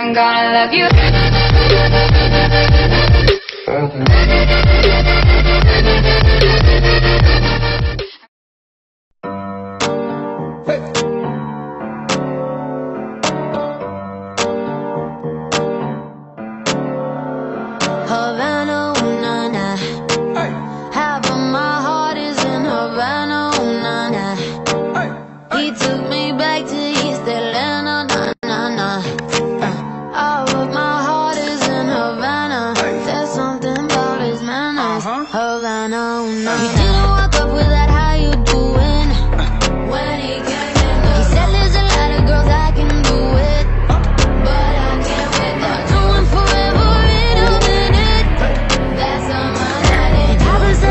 I'm gonna love you. Havana, ooh, na, na. Half of my heart is in Havana, ooh, na, na. He took fast. Uh -huh. Hold on, oh no. Uh-huh. He didn't walk up with that, how you doing? When he came in, he said there's a lot of girls I can do it, but I can't with her. one forever in a minute. That's on my mind. It happens to